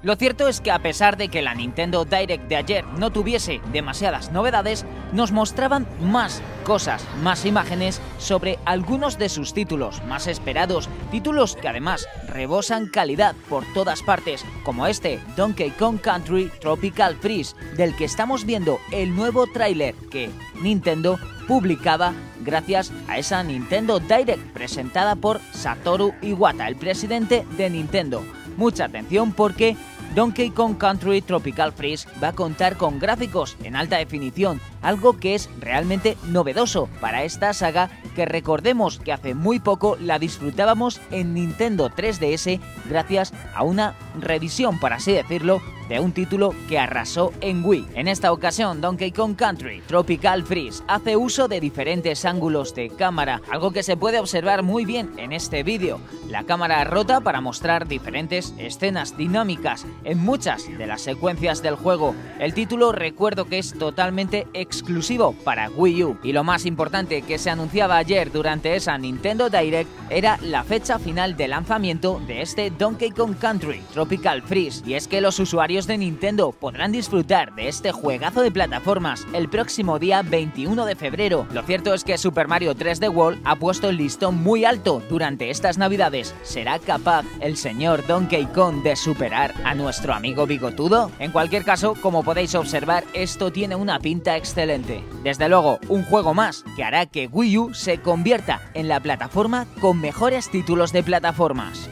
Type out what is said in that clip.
Lo cierto es que a pesar de que la Nintendo Direct de ayer no tuviese demasiadas novedades, nos mostraban más cosas, más imágenes sobre algunos de sus títulos más esperados, títulos que además rebosan calidad por todas partes, como este Donkey Kong Country Tropical Freeze, del que estamos viendo el nuevo tráiler que Nintendo publicaba gracias a esa Nintendo Direct presentada por Satoru Iwata, el presidente de Nintendo. Mucha atención porque Donkey Kong Country Tropical Freeze va a contar con gráficos en alta definición, algo que es realmente novedoso para esta saga que recordemos que hace muy poco la disfrutábamos en Nintendo 3DS gracias a una revisión, por así decirlo, de un título que arrasó en Wii. En esta ocasión, Donkey Kong Country Tropical Freeze hace uso de diferentes ángulos de cámara, algo que se puede observar muy bien en este vídeo. La cámara rota para mostrar diferentes escenas dinámicas en muchas de las secuencias del juego. El título recuerdo que es totalmente exclusivo para Wii U y lo más importante que se anunciaba ayer durante esa Nintendo Direct era la fecha final de lanzamiento de este Donkey Kong Country Tropical Freeze y es que los usuarios de Nintendo podrán disfrutar de este juegazo de plataformas el próximo día 21 de febrero. Lo cierto es que Super Mario 3D World ha puesto el listón muy alto durante estas navidades. ¿Será capaz el señor Donkey Kong de superar a nuestro amigo bigotudo? En cualquier caso, como podéis observar, esto tiene una pinta Desde luego, un juego más que hará que Wii U se convierta en la plataforma con mejores títulos de plataformas.